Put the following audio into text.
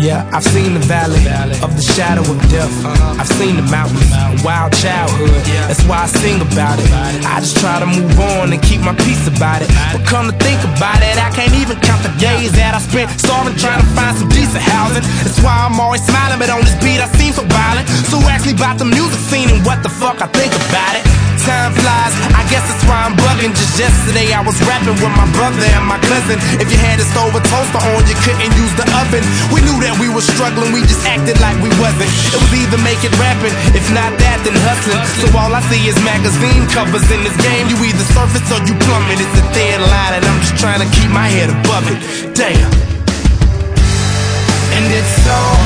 Yeah, I've seen the valley of the shadow of death. I've seen the mountains, wild childhood. That's why I sing about it. I just try to move on and keep my peace about it. But come to think about it, I can't even count the days that I spent starving trying to find some decent housing. That's why I'm always smiling, but on this beat I seem so violent. So ask me about the music scene and what the fuck I think yesterday I was rapping with my brother and my cousin. If you had a stove or toaster on, you couldn't use the oven. We knew that we were struggling, we just acted like we wasn't. It was either make it rapping, if not that, then hustling. So all I see is magazine covers in this game. You either surface or you plummet. It's a thin line, and I'm just trying to keep my head above it. Damn. And it's so